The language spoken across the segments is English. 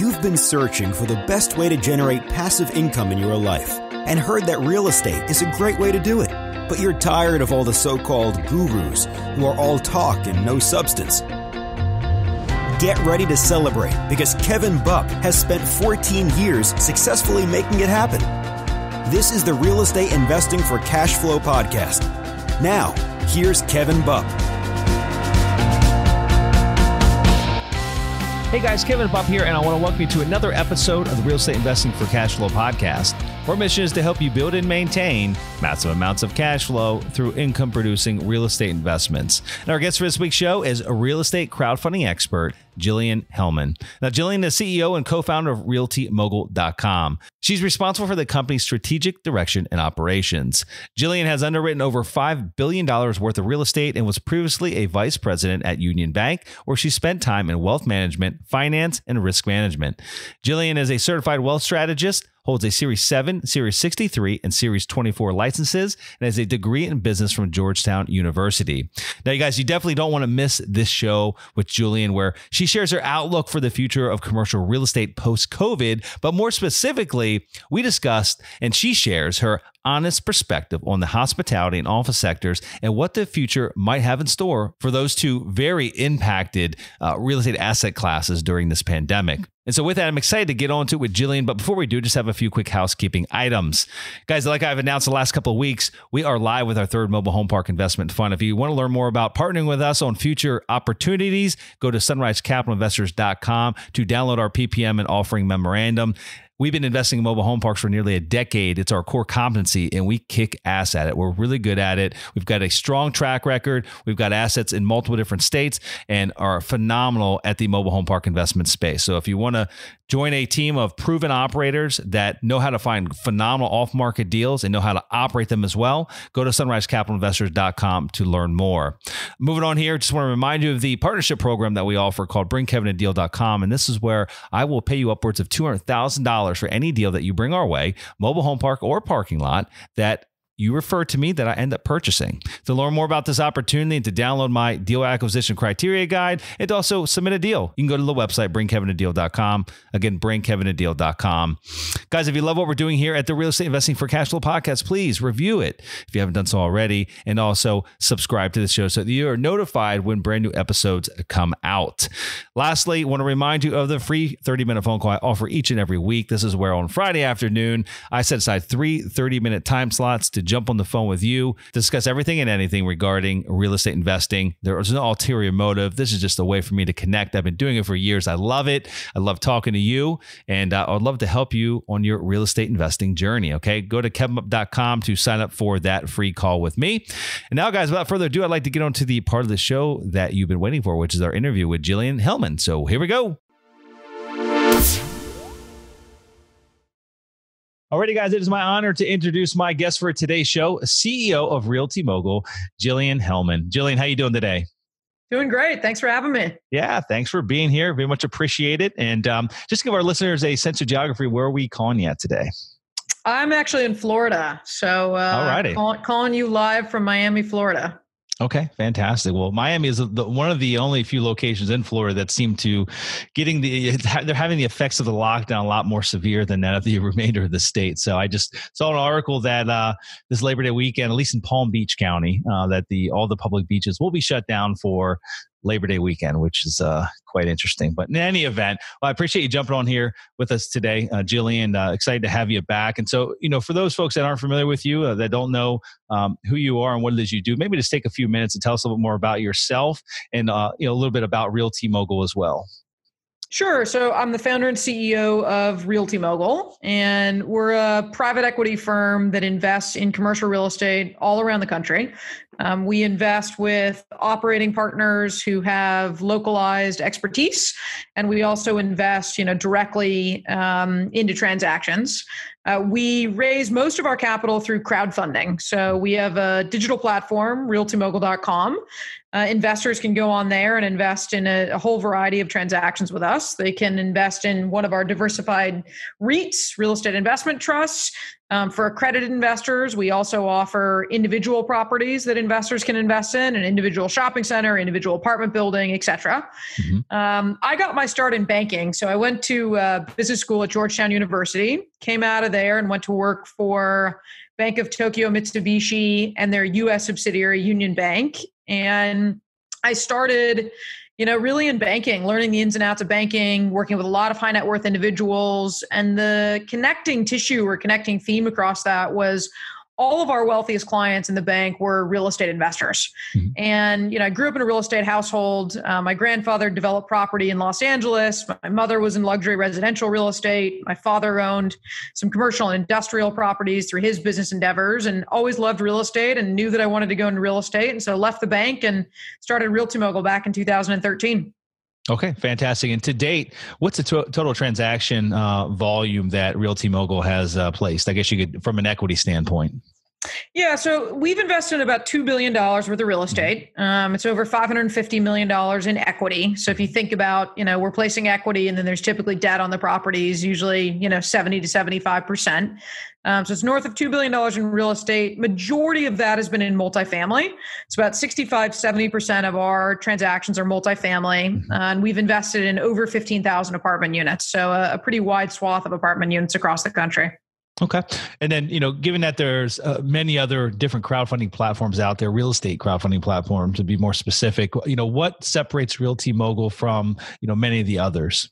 You've been searching for the best way to generate passive income in your life and heard that real estate is a great way to do it. But you're tired of all the so called gurus who are all talk and no substance. Get ready to celebrate because Kevin Bupp has spent 14 years successfully making it happen. This is the Real Estate Investing for Cash Flow podcast. Now, here's Kevin Bupp. Hey guys, Kevin Bupp here, and I want to welcome you to another episode of the Real Estate Investing for Cash Flow podcast. Our mission is to help you build and maintain massive amounts of cash flow through income producing real estate investments. And our guest for this week's show is a real estate crowdfunding expert, Jilliene Helman. Now, Jilliene is CEO and co founder of RealtyMogul.com. She's responsible for the company's strategic direction and operations. Jilliene has underwritten over $5 billion worth of real estate and was previously a vice president at Union Bank, where she spent time in wealth management, finance, and risk management. Jilliene is a certified wealth strategist holds a Series 7, Series 63, and Series 24 licenses, and has a degree in business from Georgetown University. Now, you guys, you definitely don't want to miss this show with Julian, where she shares her outlook for the future of commercial real estate post COVID. But more specifically, we discussed and she shares her honest perspective on the hospitality and office sectors and what the future might have in store for those two very impacted uh, real estate asset classes during this pandemic. And so, with that, I'm excited to get on to it with Jilliene. But before we do, just have a few quick housekeeping items. Guys, like I've announced the last couple of weeks, we are live with our third mobile home park investment fund. If you want to learn more about partnering with us on future opportunities, go to sunrisecapitalinvestors.com to download our PPM and offering memorandum. We've been investing in mobile home parks for nearly a decade. It's our core competency, and we kick ass at it. We're really good at it. We've got a strong track record. We've got assets in multiple different states and are phenomenal at the mobile home park investment space. So if you want to join a team of proven operators that know how to find phenomenal off market deals and know how to operate them as well, go to sunrisecapitalinvestors.com to learn more. Moving on here, just want to remind you of the partnership program that we offer called bringkevinadeal.com. And this is where I will pay you upwards of $200,000 for any deal that you bring our way, mobile home park or parking lot, that you refer to me that I end up purchasing. To learn more about this opportunity and to download my deal acquisition criteria guide and to also submit a deal, you can go to the website, bringkevinadeal.com. Again, bringkevinadeal.com. Guys, if you love what we're doing here at the Real Estate Investing for Cash Flow podcast, please review it if you haven't done so already. And also subscribe to the show so that you are notified when brand new episodes come out. Lastly, I want to remind you of the free 30 minute phone call I offer each and every week. This is where on Friday afternoon, I set aside three 30 minute time slots to jump on the phone with you, discuss everything and anything regarding real estate investing. There is no ulterior motive. This is just a way for me to connect. I've been doing it for years. I love it. I love talking to you, and uh, I'd love to help you on your real estate investing journey. Okay, go to kevinbupp.com to sign up for that free call with me. And now, guys, without further ado, I'd like to get on to the part of the show that you've been waiting for, which is our interview with Jilliene Helman. So here we go. Alrighty, guys, it is my honor to introduce my guest for today's show, CEO of Realty Mogul, Jilliene Helman. Jilliene, how you doing today? Doing great. Thanks for having me. Yeah, thanks for being here. Very much appreciate it. And um, just give our listeners a sense of geography. Where are we calling you at today? I'm actually in Florida, so uh, Alrighty. call, calling you live from Miami, Florida. Okay, fantastic. Well, Miami is the, one of the only few locations in Florida that seem to getting the they're having the effects of the lockdown a lot more severe than that of the remainder of the state. So I just saw an article that uh, this Labor Day weekend, at least in Palm Beach County, uh, that the all the public beaches will be shut down for Labor Day weekend, which is uh, quite interesting. But in any event, well, I appreciate you jumping on here with us today, uh, Jilliene. Uh, excited to have you back. And so, you know, for those folks that aren't familiar with you, uh, that don't know um, who you are and what it is you do, maybe just take a few minutes and tell us a little bit more about yourself and uh, you know a little bit about Realty Mogul as well. Sure. So I'm the founder and CEO of Realty Mogul, and we're a private equity firm that invests in commercial real estate all around the country. Um, we invest with operating partners who have localized expertise, and we also invest, you know, directly um, into transactions. Uh, we raise most of our capital through crowdfunding. So we have a digital platform, realtymogul.com. Uh, investors can go on there and invest in a, a, whole variety of transactions with us. They can invest in one of our diversified REITs, real estate investment trusts. Um, for accredited investors, we also offer individual properties that investors can invest in, an individual shopping center, individual apartment building, etc. Mm-hmm. Um, I got my start in banking, so I went to uh, business school at Georgetown University, came out of there, and went to work for Bank of Tokyo Mitsubishi and their U.S. subsidiary Union Bank, and I started you know, really in banking, learning the ins and outs of banking, working with a lot of high net worth individuals. And the connecting tissue or connecting theme across that was all of our wealthiest clients in the bank were real estate investors. Mm-hmm. And, you know, I grew up in a real estate household. Uh, my grandfather developed property in Los Angeles. My mother was in luxury residential real estate. My father owned some commercial and industrial properties through his business endeavors and always loved real estate and knew that I wanted to go into real estate. And so left the bank and started Realty Mogul back in 2013. Okay, fantastic. And to date, what's the to- total transaction uh, volume that Realty Mogul has uh, placed? I guess you could, from an equity standpoint. Yeah, so we've invested about $2 billion worth of real estate. Um, it's over $550 million in equity. So if you think about, you know, we're placing equity and then there's typically debt on the properties, usually, you know, 70 to 75%. Um, so it's north of $2 billion in real estate. Majority of that has been in multifamily. It's about 65, 70% of our transactions are multifamily. Mm-hmm. Uh, and we've invested in over 15,000 apartment units. So a, a pretty wide swath of apartment units across the country. Okay. And then, you know, given that there's uh, many other different crowdfunding platforms out there, real estate crowdfunding platforms to be more specific, you know, what separates Realty Mogul from, you know, many of the others?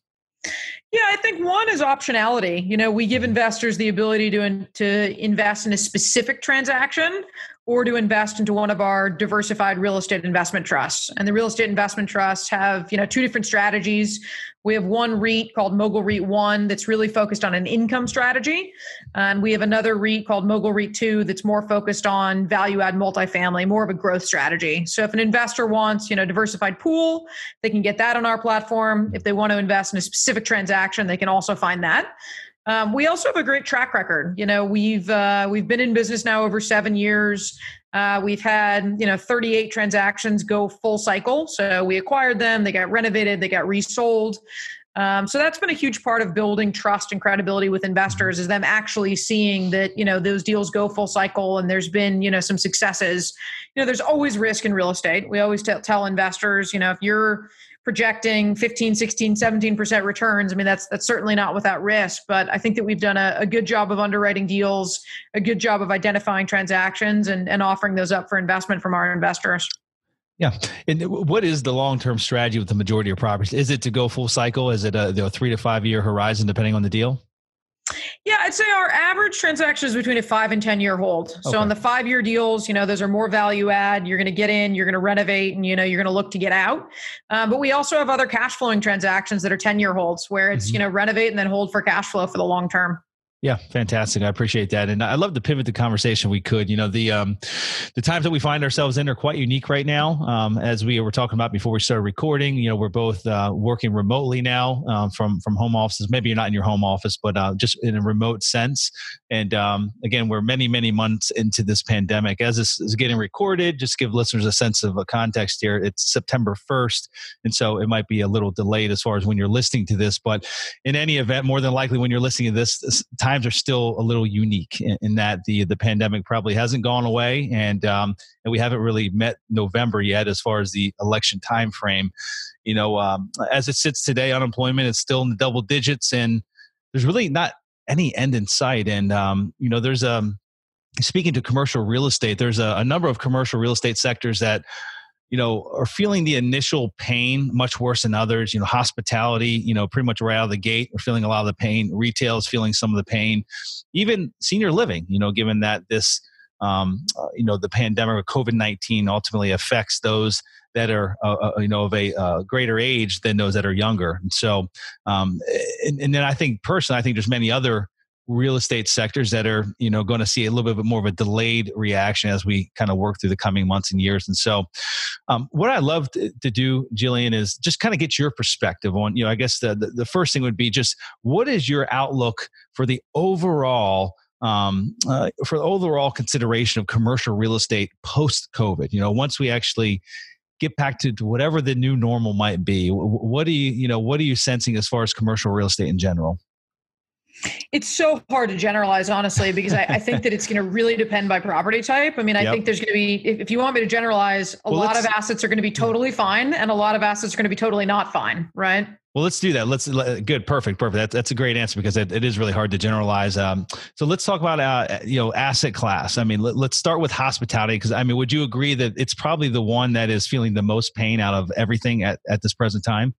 Yeah, I think one is optionality. You know, we give investors the ability to in, to invest in a specific transaction or to invest into one of our diversified real estate investment trusts. And the real estate investment trusts have, you know, two different strategies. We have one REIT called Mogul REIT 1 that's really focused on an income strategy. And we have another REIT called Mogul REIT 2 that's more focused on value add multifamily, more of a growth strategy. So if an investor wants, you know, diversified pool, they can get that on our platform. If they want to invest in a specific transaction, they can also find that. Um, we also have a great track record. You know, we've uh, we've been in business now over seven years. Uh, we've had you know 38 transactions go full cycle. So we acquired them, they got renovated, they got resold. Um, so that's been a huge part of building trust and credibility with investors is them actually seeing that you know those deals go full cycle and there's been you know some successes. You know, there's always risk in real estate. We always t- tell investors, you know, if you're projecting 15 16 17% returns i mean that's that's certainly not without risk but i think that we've done a, a, good job of underwriting deals a good job of identifying transactions and, and offering those up for investment from our investors yeah. And what is the long term strategy with the majority of properties? Is it to go full cycle? Is it a, a three to five year horizon, depending on the deal? Yeah, I'd say our average transaction is between a five and 10 year hold. Okay. So on the five year deals, you know, those are more value add. You're going to get in, you're going to renovate, and, you know, you're going to look to get out. Um, but we also have other cash flowing transactions that are 10 year holds where it's, mm-hmm. you know, renovate and then hold for cash flow for the long term. Yeah, fantastic. I appreciate that, and I love to pivot the conversation. We could, you know, the um, the times that we find ourselves in are quite unique right now. Um, as we were talking about before we started recording, you know, we're both uh, working remotely now um, from from home offices. Maybe you're not in your home office, but uh, just in a remote sense. And um, again, we're many many months into this pandemic. As this is getting recorded, just give listeners a sense of a context here. It's September first, and so it might be a little delayed as far as when you're listening to this. But in any event, more than likely, when you're listening to this, this times are still a little unique in, in that the the pandemic probably hasn't gone away, and um, and we haven't really met November yet as far as the election time frame. You know, um, as it sits today, unemployment is still in the double digits, and there's really not any end in sight. And um, you know, there's a um, speaking to commercial real estate, there's a, a number of commercial real estate sectors that you know, are feeling the initial pain much worse than others. You know, hospitality, you know, pretty much right out of the gate, we're feeling a lot of the pain. Retail is feeling some of the pain. Even senior living, you know, given that this, um, uh, you know, the pandemic or COVID nineteen ultimately affects those that are, uh, uh, you know, of a uh, greater age than those that are younger. And so, um, and, and then I think personally, I think there's many other real estate sectors that are you know going to see a little bit more of a delayed reaction as we kind of work through the coming months and years. And so um, what i love to, to, do jilliene is just kind of get your perspective on you know i guess the, the, the first thing would be just what is your outlook for the overall um, uh, for the overall consideration of commercial real estate post covid you know once we actually get back to, to whatever the new normal might be what do you you know what are you sensing as far as commercial real estate in general It's so hard to generalize, honestly, because I, I think that it's going to really depend by property type. I mean, I yep. think there's going to be, if, if, you want me to generalize, a well, lot of assets are going to be totally fine, and a lot of assets are going to be totally not fine, right? Well, let's do that. Let's good, perfect, perfect. That's that's a great answer because it, it is really hard to generalize. Um, so let's talk about uh, you know asset class. I mean, let, us start with hospitality because I mean, would you agree that it's probably the one that is feeling the most pain out of everything at at this present time?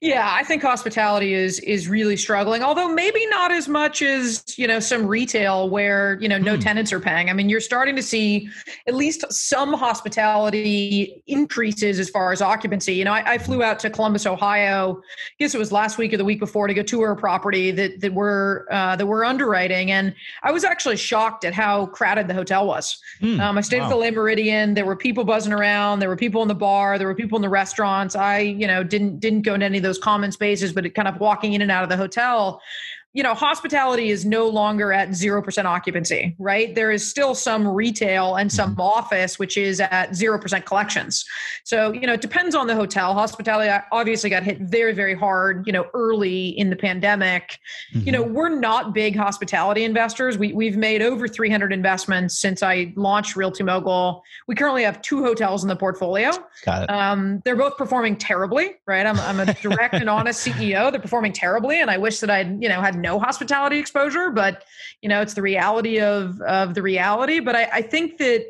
Yeah, I think hospitality is is really struggling, although maybe not as much as, you know, some retail where, you know, no mm. tenants are paying. I mean, you're starting to see at least some hospitality increases as far as occupancy. You know, I, I flew out to Columbus, Ohio, I guess it was last week or the week before to go tour a property that that we're uh, that we're underwriting. And I was actually shocked at how crowded the hotel was. Mm. Um, I stayed wow. at the Le Meridien. There were people buzzing around, there were people in the bar, there were people in the restaurants. I, you know, didn't didn't go any of those common spaces, but it kind of walking in and out of the hotel you know, hospitality is no longer at 0% occupancy, right? There is still some retail and some mm-hmm. office, which is at 0% collections. So, you know, it depends on the hotel. Hospitality obviously got hit very, very hard, you know, early in the pandemic. Mm-hmm. You know, mm-hmm. we're not big hospitality investors. We, we've made over 300 investments since I launched Realty Mogul. We currently have two hotels in the portfolio. Got it. Um, they're both performing terribly, right? I'm, I'm a direct and honest CEO. They're performing terribly. And I wish that I'd, you know, had no hospitality exposure, but you know, it's the reality of of the reality. But I, I think that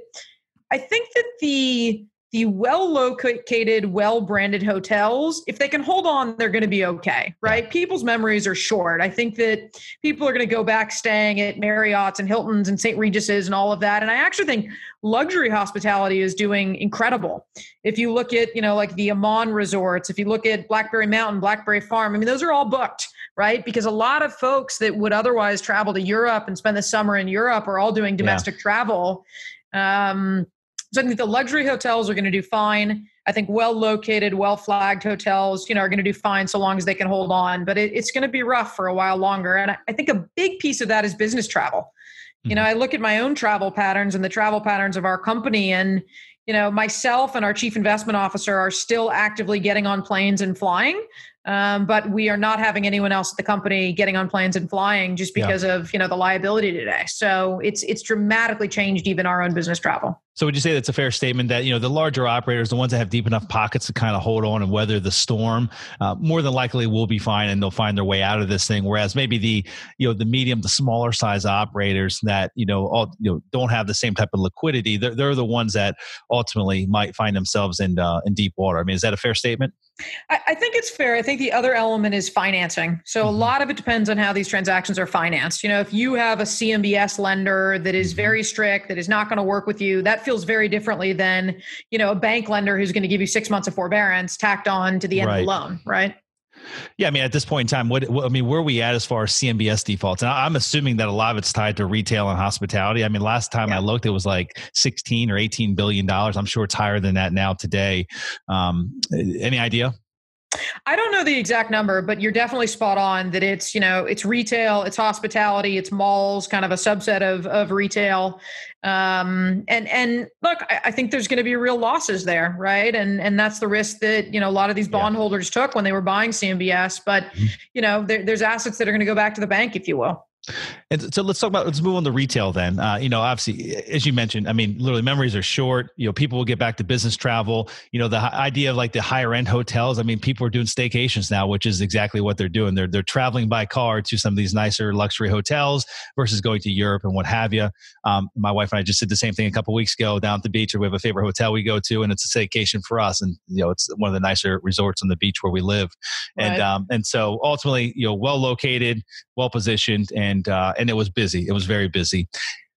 I think that the the well located, well branded hotels, if they can hold on, they're going to be okay, right? People's memories are short. I think that people are going to go back staying at Marriott's and Hilton's and St. Regis's and all of that. And I actually think luxury hospitality is doing incredible. If you look at, you know, like the Aman resorts, if you look at Blackberry Mountain, Blackberry Farm, I mean, those are all booked, right? Because a lot of folks that would otherwise travel to Europe and spend the summer in Europe are all doing domestic yeah. travel. Um, so I think the luxury hotels are going to do fine. I think well located, well flagged hotels, you know, are going to do fine so long as they can hold on. But it, it's going to be rough for a while longer. And I, I, think a big piece of that is business travel. Mm-hmm. You know, I look at my own travel patterns and the travel patterns of our company, and you know, myself and our chief investment officer are still actively getting on planes and flying. Um, but we are not having anyone else at the company getting on planes and flying just because yeah. of you know the liability today. So it's it's dramatically changed even our own business travel. So would you say that's a fair statement that you know the larger operators, the ones that have deep enough pockets to kind of hold on and weather the storm, uh, more than likely will be fine and they'll find their way out of this thing. Whereas maybe the you know the medium, the smaller size operators that you know all you know don't have the same type of liquidity, they're, they're the ones that ultimately might find themselves in uh, in deep water. I mean, is that a fair statement? I, I, think it's fair. I think the other element is financing. So mm-hmm. a lot of it depends on how these transactions are financed. You know, if you have a CMBS lender that is mm-hmm. very strict, that is not going to work with you, that feels very differently than, you know, a bank lender who's going to give you six months of forbearance tacked on to the end right. of the loan, right? Yeah, I mean, at this point in time, what, what, I mean, where are we at as far as CMBS defaults? And I'm assuming that a lot of it's tied to retail and hospitality. I mean, last time yeah. I looked, it was like 16 or 18 billion dollars. I'm sure it's higher than that now today. Um, any idea? I don't know the exact number, but you're definitely spot on that it's, you know, it's retail, it's hospitality, it's malls, kind of a subset of, of retail. Um, and, and look, I, I think there's going to be real losses there. Right. And, and that's the risk that, you know, a lot of these bondholders yeah. took when they were buying CMBS, but mm-hmm. you know, there, there's assets that are going to go back to the bank, if you will. And so let's talk about let's move on to retail then. Uh, you know, obviously, as you mentioned, I mean, literally memories are short. You know, people will get back to business travel. You know, the idea of like the higher end hotels. I mean, people are doing staycations now, which is exactly what they're doing. They're they're traveling by car to some of these nicer luxury hotels versus going to Europe and what have you. Um, my wife and I just did the same thing a couple weeks ago down at the beach. We have a favorite hotel we go to, and it's a vacation for us. And you know, it's one of the nicer resorts on the beach where we live. Right. And um, and so ultimately, you know, well located, well positioned, and uh, and it was busy. It was very busy.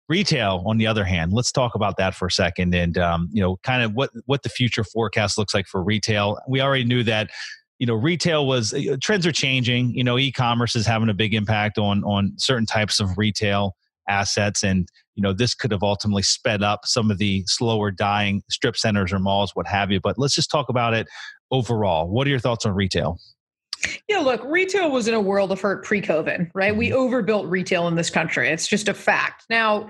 Retail, on the other hand, let's talk about that for a second, and um, you know, kind of what what the future forecast looks like for retail. We already knew that you know retail was uh, trends are changing you know e-commerce is having a big impact on on certain types of retail assets and you know this could have ultimately sped up some of the slower dying strip centers or malls what have you but let's just talk about it overall what are your thoughts on retail yeah, look, retail was in a world of hurt pre COVID, right? We mm-hmm. overbuilt retail in this country. It's just a fact. Now,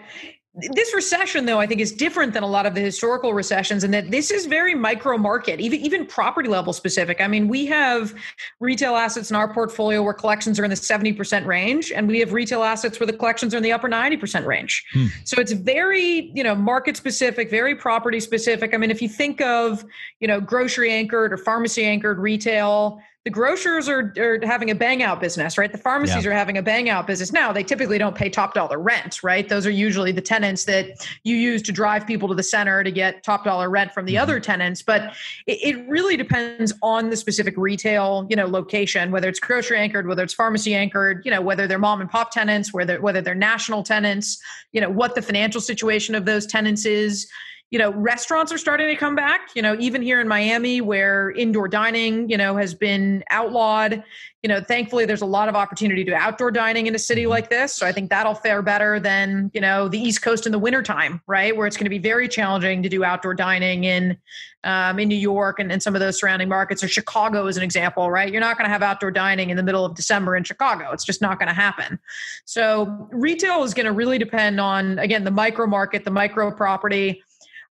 this recession though i think is different than a lot of the historical recessions and that this is very micro market even even property level specific. I mean we have retail assets in our portfolio where collections are in the 70% range and we have retail assets where the collections are in the upper 90% range. Hmm. so it's very you know market specific very property specific. I mean if you think of you know grocery anchored or pharmacy anchored retail the grocers are, are having a bang out business, right? The pharmacies yeah. are having a bang out business. Now, they typically don't pay top dollar rent, right? Those are usually the tenants that you use to drive people to the center to get top dollar rent from the mm-hmm. other tenants. But it, it, really depends on the specific retail, you know, location, whether it's grocery anchored, whether it's pharmacy anchored, you know, whether they're mom and pop tenants, whether whether they're national tenants, you know, what the financial situation of those tenants is you know restaurants are starting to come back you know even here in miami where indoor dining you know has been outlawed. You know thankfully there's a lot of opportunity to outdoor dining in a city mm-hmm. like this so i think that'll fare better than you know the east coast in the wintertime right where it's going to be very challenging to do outdoor dining in um, in new york and, and some of those surrounding markets. Or chicago as an example right? You're not going to have outdoor dining in the middle of december in chicago. It's just not going to happen. So retail is going to really depend on again the micro market the micro property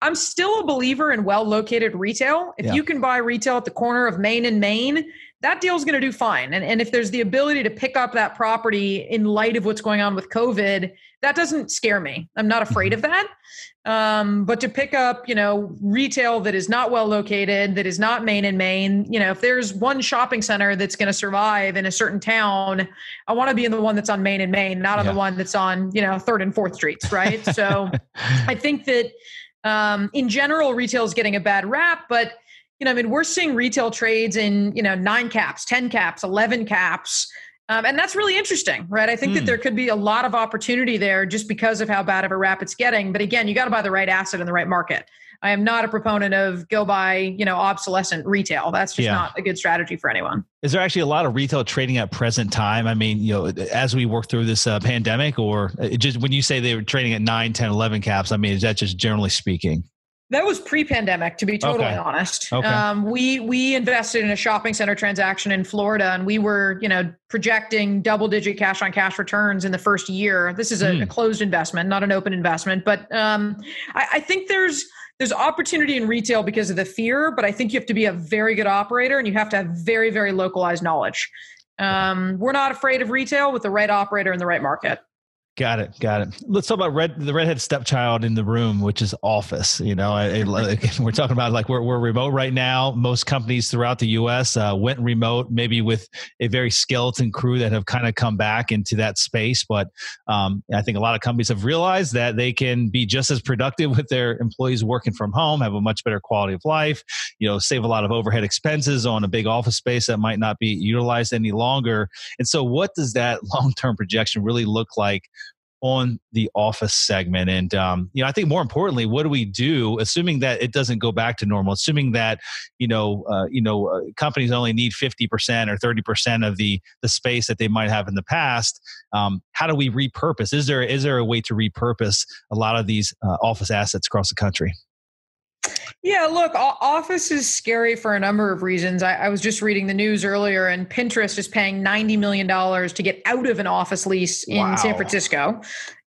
I'm still a believer in well located retail. If yeah. you can buy retail at the corner of Main and Main, that deal is going to do fine. And, and if there's the ability to pick up that property in light of what's going on with COVID, that doesn't scare me. I'm not afraid of that. Um, but to pick up, you know, retail that is not well located, that is not Main and Main, you know, if there's one shopping center that's going to survive in a certain town, I want to be in the one that's on Main and Main, not on yeah. the one that's on, you know, third and fourth streets, right? So I think that um, in general, retail is getting a bad rap, but you know, I mean, we're seeing retail trades in you know nine caps, ten caps, eleven caps. Um, and that's really interesting, right? I think mm. that hmm. there could be a lot of opportunity there just because of how bad of a rap it's getting. But again, you got to buy the right asset in the right market. I am not a proponent of go buy, you know, obsolescent retail. That's just yeah. not a good strategy for anyone. Is there actually a lot of retail trading at present time? I mean, you know, as we work through this uh, pandemic or uh, just when you say they were trading at 9, 10, 11 caps, I mean, is that just generally speaking? That was pre-pandemic, to be totally okay. honest. Okay. Um, we we invested in a shopping center transaction in Florida, and we were, you know, projecting double-digit cash-on-cash returns in the first year. This is a, mm. a closed investment, not an open investment, but um, I, I think there's there's opportunity in retail because of the fear, but I think you have to be a very good operator and you have to have very, very localized knowledge. Um, we're not afraid of retail with the right operator in the right market. Got it. Got it. Let's talk about red, the redhead stepchild in the room, which is office. You know, I, we're talking about like we're, we're remote right now. Most companies throughout the U.S. Uh, went remote, maybe with a very skeleton crew that have kind of come back into that space. But um, I think a lot of companies have realized that they can be just as productive with their employees working from home, have a much better quality of life. You know, save a lot of overhead expenses on a big office space that might not be utilized any longer. And so, what does that long term projection really look like? On the office segment. And um, you know i think more importantly what do we do assuming that it doesn't go back to normal assuming that you know uh, you know uh, companies only need 50% or 30% of the the space that they might have in the past um, how do we repurpose? Is there is there a way to repurpose a lot of these uh, office assets across the country yeah, look, Office is scary for a number of reasons. I, I, was just reading the news earlier, and Pinterest is paying $90 million to get out of an office lease in wow. San Francisco.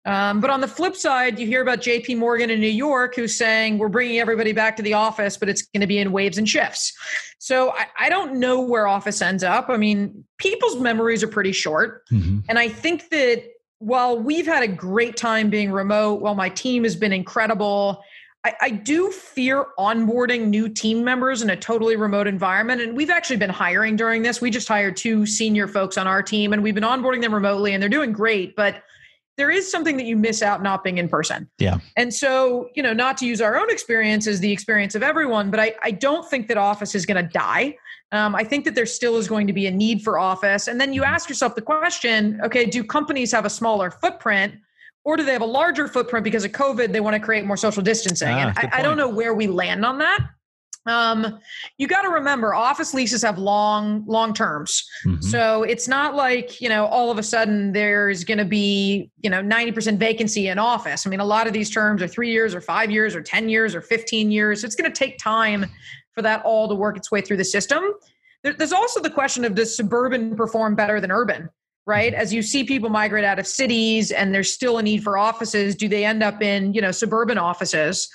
Um, but on the flip side, you hear about JP Morgan in New York who's saying we're bringing everybody back to the office, but it's going to be in waves and shifts. So I, I, don't know where office ends up. I mean, people's memories are pretty short. Mm-hmm. And I think that while we've had a great time being remote, while my team has been incredible, I, I, do fear onboarding new team members in a totally remote environment. And we've actually been hiring during this. We just hired two senior folks on our team and we've been onboarding them remotely and they're doing great. But there is something that you miss out not being in person. Yeah. And so, you know, not to use our own experience as the experience of everyone, but I, I don't think that office is going to die. Um, I think that there still is going to be a need for office. And then you mm-hmm. ask yourself the question okay, do companies have a smaller footprint? Or do they have a larger footprint because of COVID? They want to create more social distancing. Ah, and I, I, don't know where we land on that. Um, you got to remember, office leases have long, long terms. Mm-hmm. So it's not like you know all of a sudden there's going to be you know ninety percent vacancy in office. I mean, a lot of these terms are three years, or five years, or ten years, or fifteen years. So It's going to take time for that all to work its way through the system. There, there's also the question of does suburban perform better than urban? Right? As you see people migrate out of cities and there's still a need for offices, do they end up in, you know, suburban offices?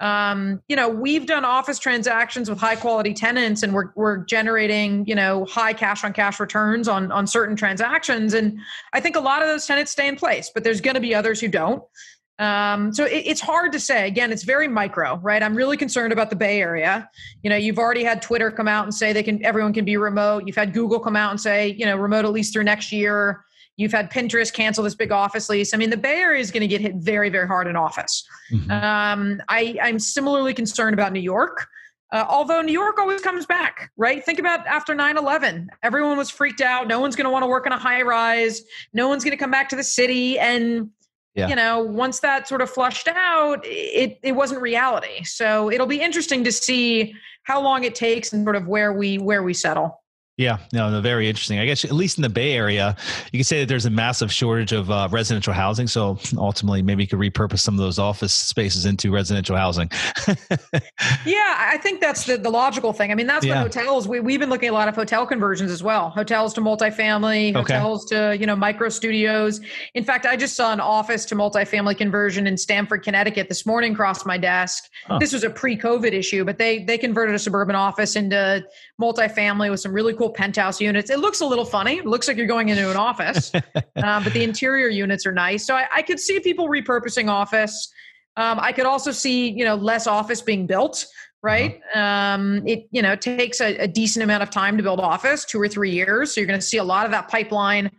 Um, you know, we've done office transactions with high quality tenants and we're, we're generating, you know, high cash on cash returns on, on certain transactions. And I think a lot of those tenants stay in place, but there's going to be others who don't. Um, so it, it's hard to say. Again, it's very micro, right? I'm really concerned about the Bay Area. You know, you've already had Twitter come out and say they can, everyone can be remote. You've had Google come out and say, you know, remote at least through next year. You've had Pinterest cancel this big office lease. I mean, the Bay Area is going to get hit very, very hard in office. Mm-hmm. Um, I, I'm similarly concerned about New York. Uh, although New York always comes back, right? Think about after 9 11. Everyone was freaked out. No one's going to want to work in a high rise. No one's going to come back to the city. And yeah. you know, once that sort of flushed out, it it wasn't reality. So it'll be interesting to see how long it takes and sort of where we where we settle. Yeah, no, no, very interesting. I guess at least in the Bay Area, you can say that there's a massive shortage of uh, residential housing. So ultimately, maybe you could repurpose some of those office spaces into residential housing. yeah, I think that's the, the logical thing. I mean, that's yeah. what hotels. We we've been looking at a lot of hotel conversions as well. Hotels to multifamily, hotels okay. to you know micro studios. In fact, I just saw an office to multifamily conversion in Stamford, Connecticut this morning cross my desk. Huh. This was a pre-COVID issue, but they they converted a suburban office into multifamily with some really cool penthouse units. It looks a little funny. It looks like you're going into an office, uh, but the interior units are nice. So I, I could see people repurposing office. Um, I could also see, you know, less office being built. Right. Uh-huh. Um, it you know takes a, a decent amount of time to build office, two or three years. So you're going to see a lot of that pipeline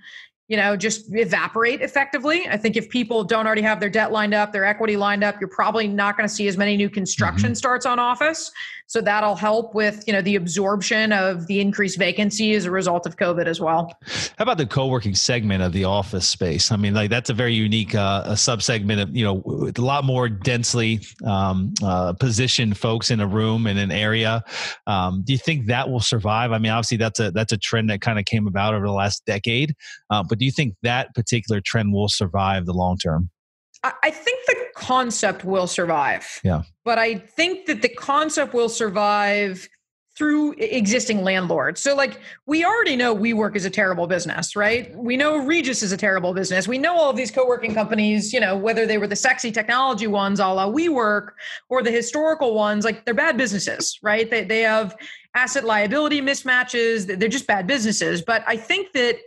you know, just evaporate effectively. I think if people don't already have their debt lined up, their equity lined up, you're probably not going to see as many new construction mm-hmm. starts on office. So that'll help with, you know, the absorption of the increased vacancy as a result of COVID as well. How about the co-working segment of the office space? I mean, like that's a very unique uh, a subsegment of, you know, a lot more densely um, uh, positioned folks in a room in an area. Um, do you think that will survive? I mean, obviously that's a that's a trend that kind of came about over the last decade, uh, but do you think that particular trend will survive the long term? I think the concept will survive. Yeah. But I think that the concept will survive through existing landlords. So like we already know WeWork is a terrible business, right? We know Regus is a terrible business. We know all of these co-working companies, you know, whether they were the sexy technology ones a la WeWork or the historical ones, like they're bad businesses, right? They they have asset liability mismatches. They're just bad businesses. But I think that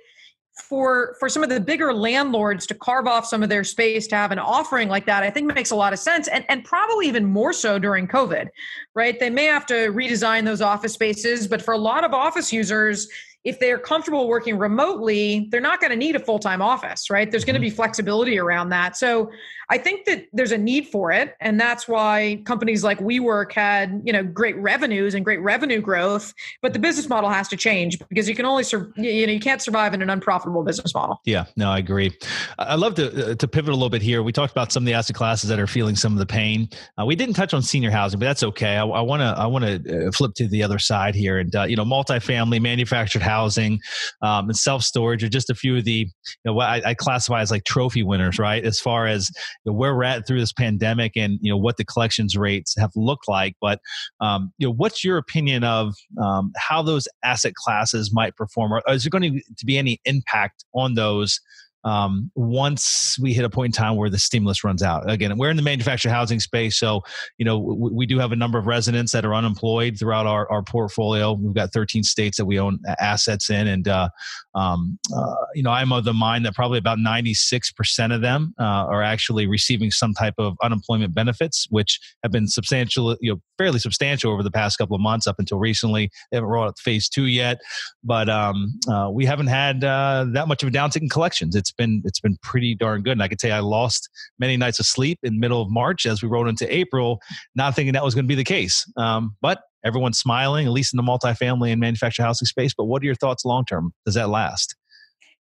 for for some of the bigger landlords to carve off some of their space to have an offering like that i think makes a lot of sense and and probably even more so during covid right they may have to redesign those office spaces but for a lot of office users if they're comfortable working remotely, they're not going to need a full time office, right? There's going to be mm-hmm. flexibility around that. So I think that there's a need for it. And that's why companies like WeWork had, you know, great revenues and great revenue growth, but the business model has to change because you can only, sur- you know, you can't survive in an unprofitable business model. Yeah, no, I agree. I love to, uh, to pivot a little bit here. We talked about some of the asset classes that are feeling some of the pain. Uh, we didn't touch on senior housing, but that's okay. I want to, I want to uh, flip to the other side here and, uh, you know, multifamily manufactured housing um, and self storage are just a few of the, you know, what I, I, classify as like trophy winners, right? As far as you know, where we're at through this pandemic and, you know, what the collections rates have looked like. But, um, you know, what's your opinion of um, how those asset classes might perform? Or is there going to be any impact on those? Um, once we hit a point in time where the stimulus runs out. Again, we're in the manufactured housing space, so you know we, we do have a number of residents that are unemployed throughout our, our portfolio. We've got 13 states that we own assets in, and uh, um, uh, you know I'm of the mind that probably about 96 percent of them uh, are actually receiving some type of unemployment benefits, which have been substantial, you know, fairly substantial over the past couple of months up until recently. They haven't rolled out phase two yet, but um, uh, we haven't had uh, that much of a downtick in collections. It's been it's been pretty darn good. And I could say I lost many nights of sleep in middle of March as we rolled into April, not thinking that was going to be the case. Um, but everyone's smiling, at least in the multifamily and manufactured housing space. But what are your thoughts long term? Does that last?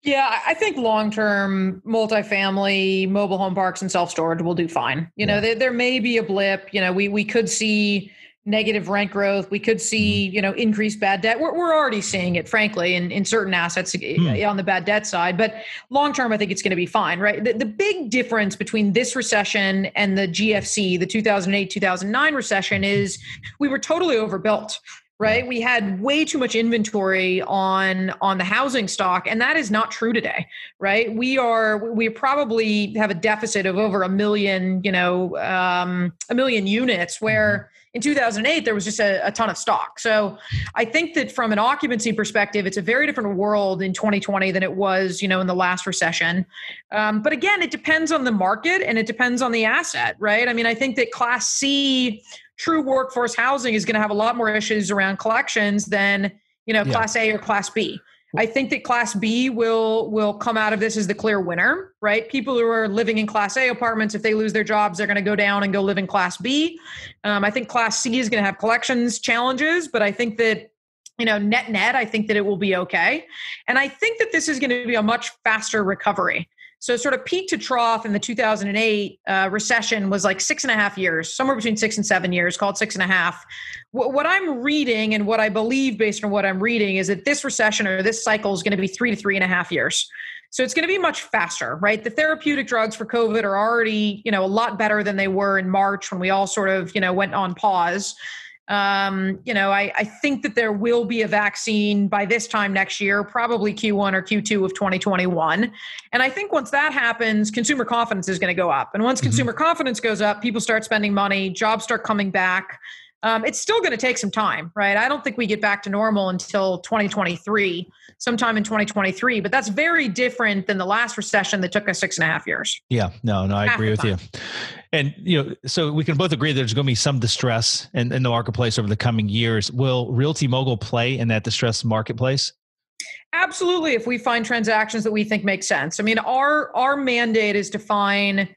Yeah, I think long term multifamily, mobile home parks, and self storage will do fine. You know, there, there may be a blip. You know, we we could see negative rent growth. We could see, mm-hmm. you know, increased bad debt. We're, we're already seeing it, frankly, in, in certain assets mm. on the bad debt side. But long term, I think it's going to be fine, right? The, the big difference between this recession and the GFC, the 2008 2009 recession, is we were totally overbuilt right we had way too much inventory on on the housing stock and that is not true today right we are we probably have a deficit of over a million you know um, a million units where mm-hmm in 2008 there was just a, a, ton of stock. So i think that from an occupancy perspective it's a very different world in 2020 than it was you know in the last recession. Um, but again it depends on the market and it depends on the asset right? I mean i think that class c true workforce housing is going to have a lot more issues around collections than you know yeah. class a or class b I think that Class B will will come out of this as the clear winner, right? People who are living in Class A apartments, if they lose their jobs, they're going to go down and go live in Class B. Um, I think Class C is going to have collections challenges, but I think that you know net net, I think that it will be okay, and I think that this is going to be a much faster recovery. So, sort of peak to trough in the 2008 uh, recession was like six and a half years, somewhere between six and seven years, called six and a half. What I'm reading and what I believe based on what I'm reading is that this recession or this cycle is going to be three to three and a half years. So it's going to be much faster, right? The therapeutic drugs for COVID are already, you know, a lot better than they were in March when we all sort of, you know, went on pause. Um, you know, I, I think that there will be a vaccine by this time next year, probably Q1 or Q2 of 2021. And I think once that happens, consumer confidence is going to go up. And once mm-hmm. consumer confidence goes up, people start spending money, jobs start coming back. Um, it's still going to take some time, right? I don't think we get back to normal until 2023, sometime in 2023. But that's very different than the last recession that took us six and a half years. Yeah, no, no, I Half agree with you. And you know, so we can both agree there's going to be some distress in, in the marketplace over the coming years. Will Realty Mogul play in that distressed marketplace? Absolutely. If we find transactions that we think make sense, I mean, our our mandate is to find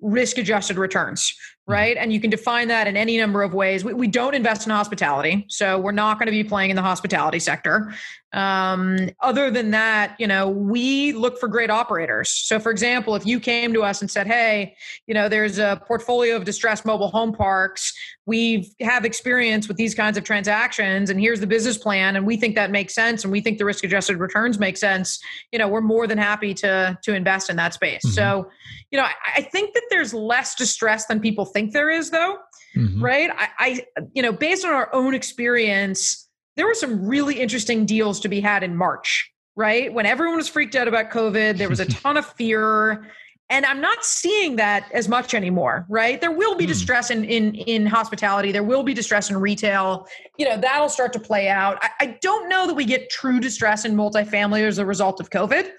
risk adjusted returns. Right? And you can define that in any number of ways. We, we don't invest in hospitality, so we're not going to be playing in the hospitality sector. Um, other than that, you know, we look for great operators. So, for example, if you came to us and said, "Hey, you know, there's a portfolio of distressed mobile home parks. We have experience with these kinds of transactions, and here's the business plan, and we think that makes sense, and we think the risk-adjusted returns make sense," you know, we're more than happy to to invest in that space. Mm-hmm. So, you know, I, I think that there's less distress than people think there is, though. Mm-hmm. Right? I, I, you know, based on our own experience there were some really interesting deals to be had in March, right? When everyone was freaked out about COVID, there was a ton of fear. And I'm not seeing that as much anymore, right? There will be hmm. distress in, in in hospitality. There will be distress in retail. You know, that'll start to play out. I, I don't know that we get true distress in multifamily as a result of COVID.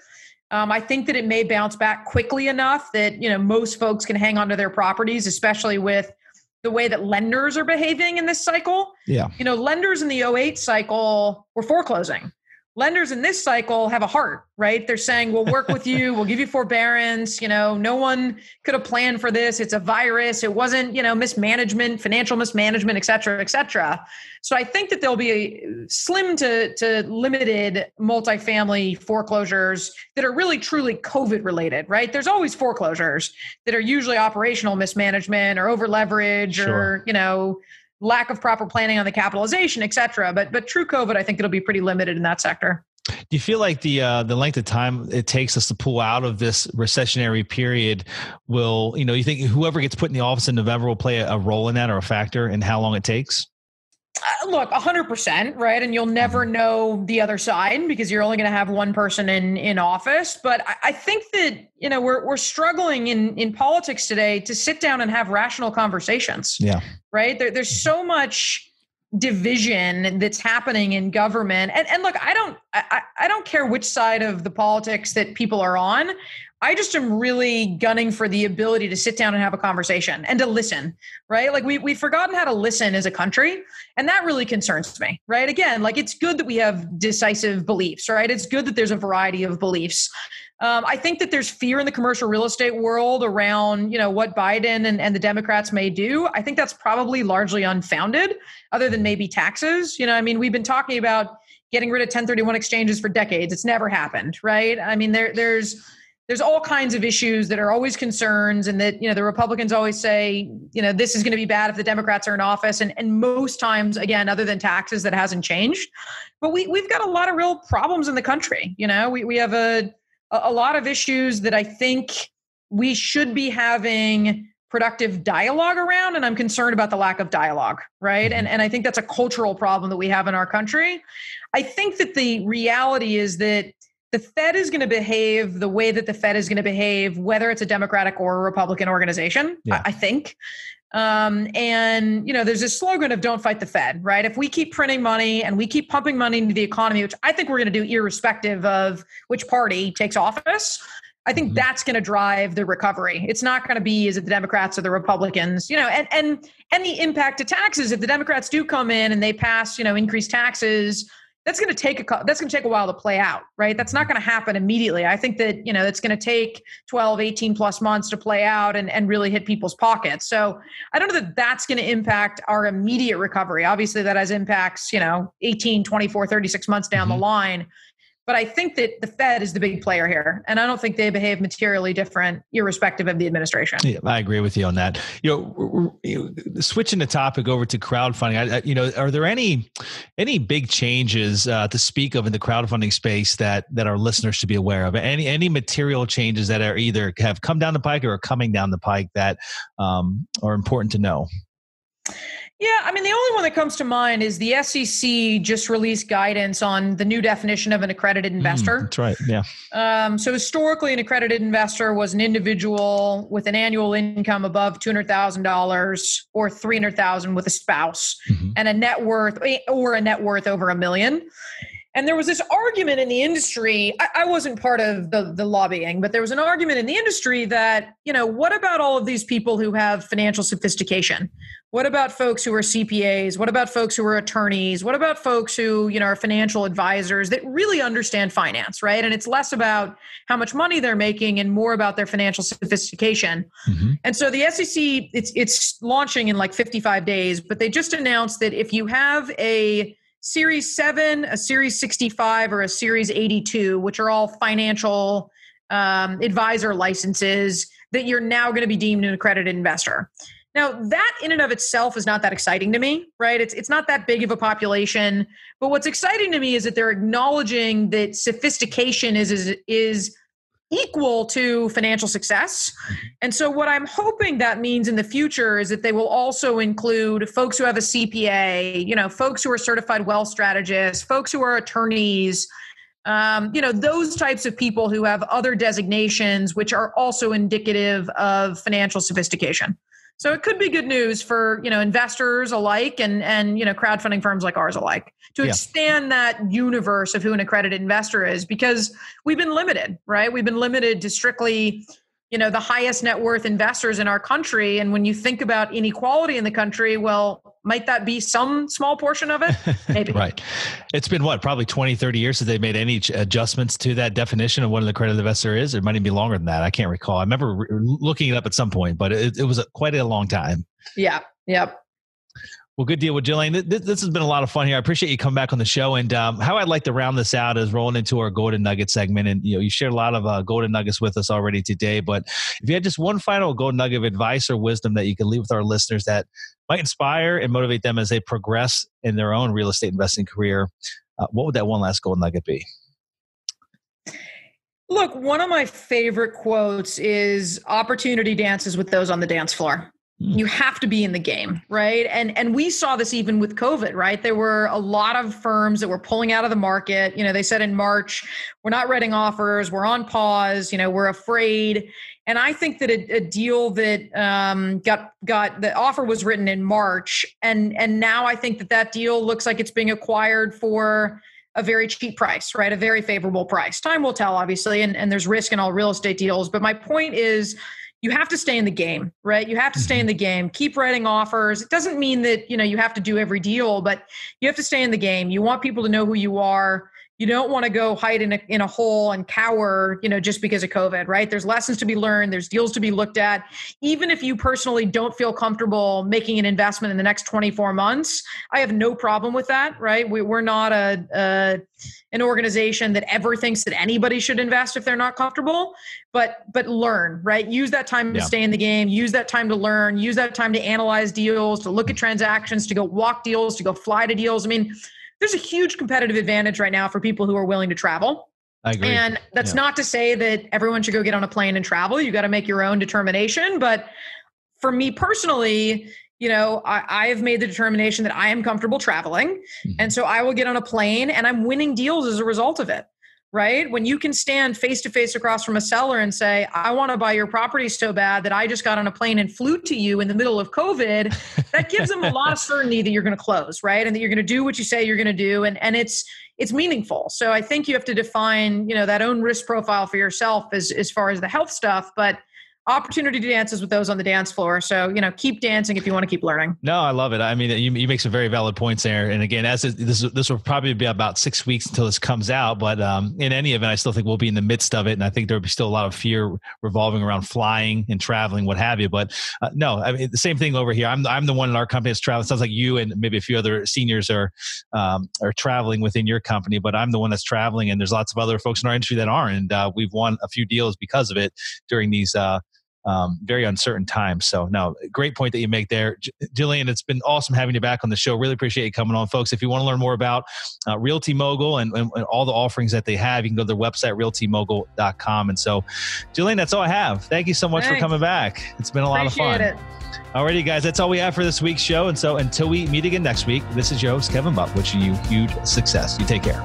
Um, I think that it may bounce back quickly enough that you know most folks can hang on to their properties, especially with the way that lenders are behaving in this cycle. Yeah. You know, lenders in the 08 cycle were foreclosing lenders in this cycle have a heart, right? They're saying, we'll work with you, we'll give you forbearance. You know, no one could have planned for this. It's a virus. It wasn't, you know, mismanagement, financial mismanagement, et cetera, et cetera. So I think that there'll be a slim to, to limited multifamily foreclosures that are really truly COVID related, right? There's always foreclosures that are usually operational mismanagement or over leverage sure. or, you know, lack of proper planning on the capitalization, et cetera. But but true COVID, I think it'll be pretty limited in that sector. Do you feel like the uh, the length of time it takes us to pull out of this recessionary period will, you know, you think whoever gets put in the office in November will play a, a role in that or a factor in how long it takes? Uh, look, 100%, right? And you'll never mm-hmm. know the other side because you're only going to have one person in in office, but I, I, think that, you know, we're we're struggling in in politics today to sit down and have rational conversations. Yeah. Right? There, there's so much division that's happening in government. And and look, I don't I, I don't care which side of the politics that people are on. I just am really gunning for the ability to sit down and have a conversation and to listen, right? Like we we've forgotten how to listen as a country, and that really concerns me, right? Again, like it's good that we have decisive beliefs, right? It's good that there's a variety of beliefs. Um, I think that there's fear in the commercial real estate world around, you know, what Biden and, and the Democrats may do. I think that's probably largely unfounded, other than maybe taxes. You know, I mean, we've been talking about getting rid of 1031 exchanges for decades. It's never happened, right? I mean, there there's there's all kinds of issues that are always concerns and that you know the republicans always say you know this is going to be bad if the democrats are in office. And, and most times again other than taxes that hasn't changed. But we, we've got a lot of real problems in the country you know? We, we have a, a lot of issues that i think we should be having productive dialogue around. And i'm concerned about the lack of dialogue right? And and i think that's a cultural problem that we have in our country. I think that the reality is that the fed is going to behave the way that the fed is going to behave whether it's a democratic or a republican organization yeah. I, I think um, and you know there's this slogan of don't fight the fed right if we keep printing money and we keep pumping money into the economy which i think we're going to do irrespective of which party takes office I think mm-hmm. that's going to drive the recovery. It's not going to be is it the Democrats or the Republicans, you know, and and and the impact of taxes. If the Democrats do come in and they pass, you know, increased taxes, that's going to take a that's going to take a while to play out, right? That's not going to happen immediately. I think that, you know, it's going to take 12, 18 plus months to play out and and really hit people's pockets. So, I don't know that that's going to impact our immediate recovery. Obviously, that has impacts, you know, 18, 24, 36 months down mm-hmm. the line but I think that the Fed is the big player here, and I don't think they behave materially different, irrespective of the administration. Yeah, I agree with you on that. You know, switching the topic over to crowdfunding, I, you know, are there any any big changes uh, to speak of in the crowdfunding space that that our listeners should be aware of? Any any material changes that are either have come down the pike or are coming down the pike that um, are important to know? Yeah, I mean, the only one that comes to mind is the SEC just released guidance on the new definition of an accredited mm, investor. Mm, that's right. Yeah. Um, so historically, an accredited investor was an individual with an annual income above two hundred thousand dollars or three hundred thousand with a spouse, mm-hmm. and a net worth or a net worth over a million. And there was this argument in the industry. I, I, wasn't part of the, the lobbying, but there was an argument in the industry that, you know, what about all of these people who have financial sophistication? What about folks who are CPAs? What about folks who are attorneys? What about folks who, you know, are financial advisors that really understand finance, right? And it's less about how much money they're making and more about their financial sophistication. Mm-hmm. And so the SEC, it's it's launching in like 55 days, but they just announced that if you have a Series 7, a Series 65, or a Series 82, which are all financial um, advisor licenses, that you're now going to be deemed an accredited investor. Now, that in and of itself is not that exciting to me, right? It's it's not that big of a population, but what's exciting to me is that they're acknowledging that sophistication is is is equal to financial success. And so, what I'm hoping that means in the future is that they will also include folks who have a CPA, you know, folks who are certified wealth strategists, folks who are attorneys, um, you know, those types of people who have other designations, which are also indicative of financial sophistication. So it could be good news for you know investors alike and and you know crowdfunding firms like ours alike to yeah. expand that universe of who an accredited investor is because we've been limited, right? We've been limited to strictly you know the highest net worth investors in our country. And when you think about inequality in the country well might that be some small portion of it? Maybe. Right. It's been what probably 20 30 years since they made any adjustments to that definition of what an accredited investor is. It might even be longer than that. I can't recall. I remember re- looking it up at some point but it, it was a, quite a long time. Yeah. Yep well, good deal with Jilliene. This, this, has been a lot of fun here. I appreciate you coming back on the show. And um, how I'd like to round this out is rolling into our golden nugget segment. And you know, you shared a lot of uh, golden nuggets with us already today. But if you had just one final golden nugget of advice or wisdom that you could leave with our listeners that might inspire and motivate them as they progress in their own real estate investing career, uh, what would that one last golden nugget be? Look, one of my favorite quotes is opportunity dances with those on the dance floor. Hmm. you have to be in the game right and and we saw this even with covid right there were a lot of firms that were pulling out of the market you know they said in march we're not writing offers we're on pause you know we're afraid and i think that a, a deal that um, got got the offer was written in march and and now i think that that deal looks like it's being acquired for a very cheap price, right? A very favorable price. Time will tell, obviously, and, and there's risk in all real estate deals. But my point is, you have to stay in the game, right? You have to stay in mm-hmm. the game. Keep writing offers. It doesn't mean that, you know, you have to do every deal, but you have to stay in the game. You want people to know who you are you don't want to go hide in a, in a hole and cower you know just because of covid right? There's lessons to be learned there's deals to be looked at. Even if you personally don't feel comfortable making an investment in the next 24 months i have no problem with that right? We, are not a, a an organization that ever thinks that anybody should invest if they're not comfortable but but learn right? Use that time to yeah. stay in the game use that time to learn use that time to analyze deals to look at transactions to go walk deals to go fly to deals. I mean there's a huge competitive advantage right now for people who are willing to travel. I agree. And that's yeah. not to say that everyone should go get on a plane and travel. You got to make your own determination. But for me personally, you know, I, have made the determination that I am comfortable traveling. Mm-hmm. And so I will get on a plane and I'm winning deals as a result of it right? When you can stand face to face across from a seller and say, I want to buy your property so bad that I just got on a plane and flew to you in the middle of COVID, that gives them a lot of certainty that you're going to close, right? And that you're going to do what you say you're going to do. And, and it's, it's meaningful. So I think you have to define, you know, that own risk profile for yourself as, as far as the health stuff. But opportunity to dances with those on the dance floor. So, you know, keep dancing if you want to keep learning. No, I love it. I mean, you, you make some very valid points there. And again, as it, this, this will probably be about six weeks until this comes out. But um, in any event, I still think we'll be in the midst of it. And I think there'll be still a lot of fear revolving around flying and traveling, what have you. But uh, no, I mean, the same thing over here. I'm, I'm the one in our company that's traveling. It sounds like you and maybe a few other seniors are, um, are traveling within your company, but I'm the one that's traveling. And there's lots of other folks in our industry that aren't. And uh, we've won a few deals because of it during these, uh, um, very uncertain times. So, no, great point that you make there. J- Jilliene, it's been awesome having you back on the show. Really appreciate you coming on, folks. If you want to learn more about uh, RealtyMogul and, and, and, all the offerings that they have, you can go to their website, realtymogul.com. And so, Jilliene, that's all I have. Thank you so much Thanks. for coming back. It's been a lot appreciate of fun. It. Alrighty, guys, that's all we have for this week's show. And so, until we meet again next week, this is your host, Kevin Bupp, wishing you huge success. You take care.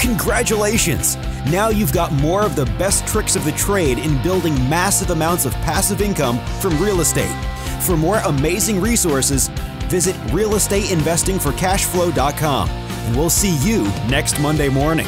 Congratulations! Now you've got more of the best tricks of the trade in building massive amounts of passive income from real estate. For more amazing resources, visit realestateinvestingforcashflow.com. And we'll see you next Monday morning.